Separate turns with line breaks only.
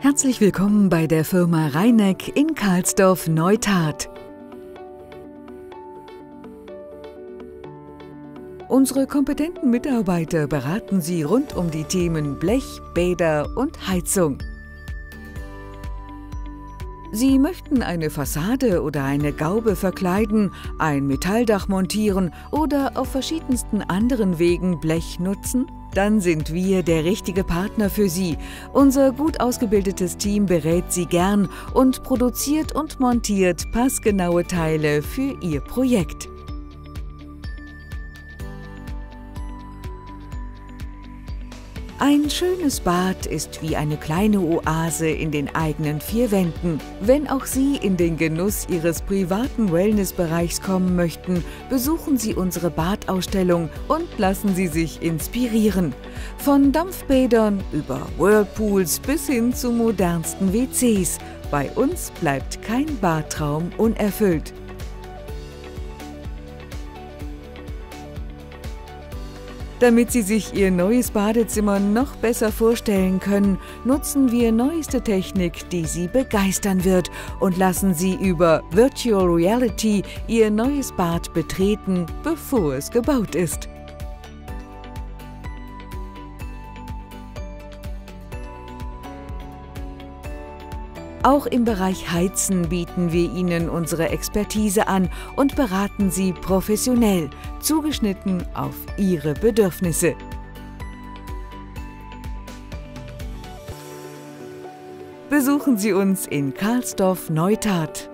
Herzlich willkommen bei der Firma Reineck in Karlsdorf Neutat. Unsere kompetenten Mitarbeiter beraten Sie rund um die Themen Blech, Bäder und Heizung. Sie möchten eine Fassade oder eine Gaube verkleiden, ein Metalldach montieren oder auf verschiedensten anderen Wegen Blech nutzen? Dann sind wir der richtige Partner für Sie. Unser gut ausgebildetes Team berät Sie gern und produziert und montiert passgenaue Teile für Ihr Projekt. Ein schönes Bad ist wie eine kleine Oase in den eigenen vier Wänden. Wenn auch Sie in den Genuss Ihres privaten Wellnessbereichs kommen möchten, besuchen Sie unsere Badausstellung und lassen Sie sich inspirieren. Von Dampfbädern über Whirlpools bis hin zu modernsten WCs. Bei uns bleibt kein Badtraum unerfüllt. Damit Sie sich Ihr neues Badezimmer noch besser vorstellen können, nutzen wir neueste Technik, die Sie begeistern wird und lassen Sie über Virtual Reality Ihr neues Bad betreten, bevor es gebaut ist. Auch im Bereich Heizen bieten wir Ihnen unsere Expertise an und beraten Sie professionell, zugeschnitten auf Ihre Bedürfnisse. Besuchen Sie uns in Karlsdorf Neutat.